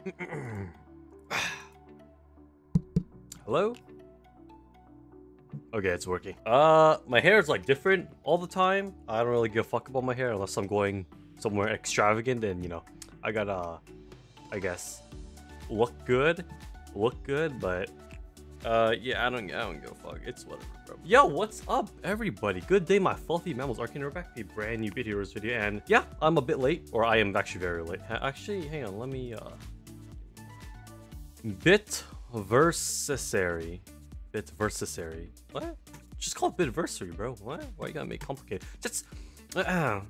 Hello? Okay, it's working. Uh, my hair is like different all the time. I don't really give a fuck about my hair unless I'm going somewhere extravagant and, you know, I gotta, I guess, look good, look good, but, uh, yeah, I don't, I don't give a fuck. It's whatever, bro. Yo, what's up, everybody? Good day, my fluffy mammals. Arcane we're back, a brand new Bit Heroes video, and yeah, I'm a bit late, or I am actually very late. Actually, hang on, let me, uh, Bit versary. Bitversary. What? Just call it Bitversary, bro. What? Why you gotta make complicated? Just uh,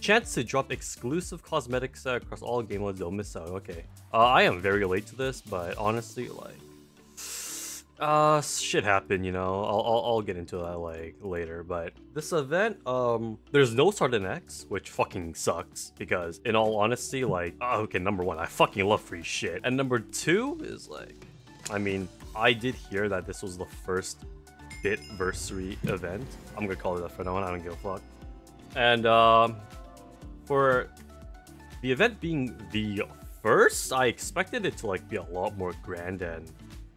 chance to drop exclusive cosmetics uh, across all game modes. Don't miss out. Okay. Uh, I am very late to this, but honestly, like, uh, shit happened. You know, I'll, I'll I'll get into that like later. But this event, um, there's no Sardinex, which fucking sucks because, in all honesty, like, oh, okay, number one, I fucking love free shit, and number two is like, I mean, I did hear that this was the first Bitversary event. I'm gonna call it that for now I don't give a fuck. And um, for the event being the first, I expected it to like be a lot more grand and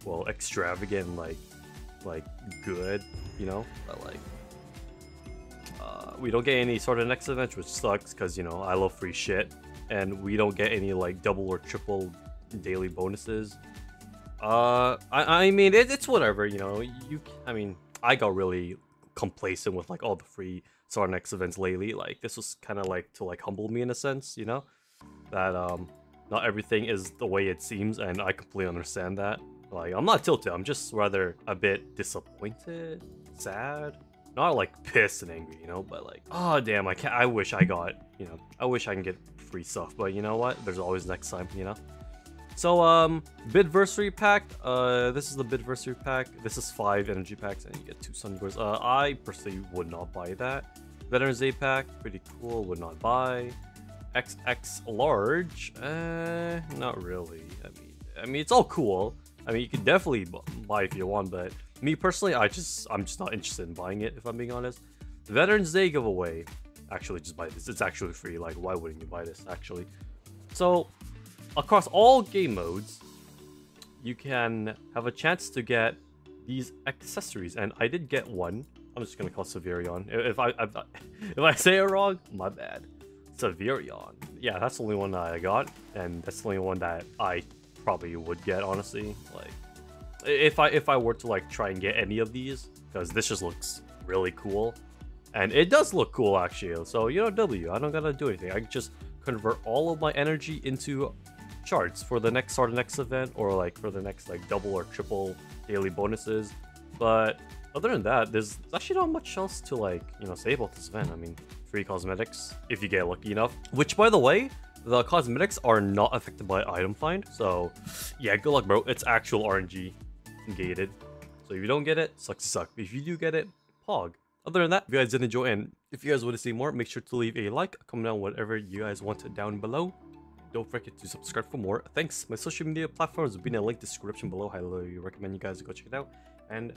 well extravagant, like like good, you know. But like uh, we don't get any Sardinex event, which sucks because you know I love free shit, and we don't get any like double or triple daily bonuses uh, I, I mean, it, it's whatever, you know. You, I mean, I got really complacent with like all the free Sardinex events lately. Like this was kind of like to like humble me in a sense, you know, that um, not everything is the way it seems, and I completely understand that. Like I'm not tilted, I'm just rather a bit disappointed, sad, not like pissed and angry, you know, but like, oh damn, I can't. I wish I got, you know, I wish I can get free stuff, but you know what? There's always next time, you know. So, um, Bitversary pack, uh, this is the Bitversary pack. This is five energy packs and you get two Sungores. Uh, I personally would not buy that. Veterans Day pack, pretty cool, would not buy. XX large, uh, not really. I mean, I mean, it's all cool. I mean, you can definitely buy if you want, but me personally, I just, I'm just not interested in buying it, if I'm being honest. Veterans Day giveaway, actually, just buy this. It's actually free. Like, why wouldn't you buy this, actually? So, across all game modes, you can have a chance to get these accessories, and I did get one. I'm just gonna call Severion. If I if I, if I say it wrong, my bad. Severion. Yeah, that's the only one that I got, and that's the only one that I probably would get, honestly. Like, if I if I were to like try and get any of these, because this just looks really cool, and it does look cool actually. So you know, W, I don't gotta do anything. I just convert all of my energy into charts for the next Sardinex event or like for the next like double or triple daily bonuses. But other than that, there's actually not much else to like, you know, say about this event. I mean, free cosmetics if you get lucky enough. Which by the way, the cosmetics are not affected by item find. So yeah, good luck, bro. It's actual RNG gated. So if you don't get it, sucks to suck. If you do get it, pog. Other than that, if you guys did enjoy and if you guys want to see more, make sure to leave a like, comment down whatever you guys want down below. Don't forget to subscribe for more. Thanks. My social media platforms will be in the link description below. I highly recommend you guys go check it out. And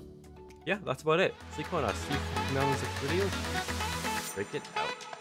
yeah, that's about it. See you. I'll see you in the next video. Break it out.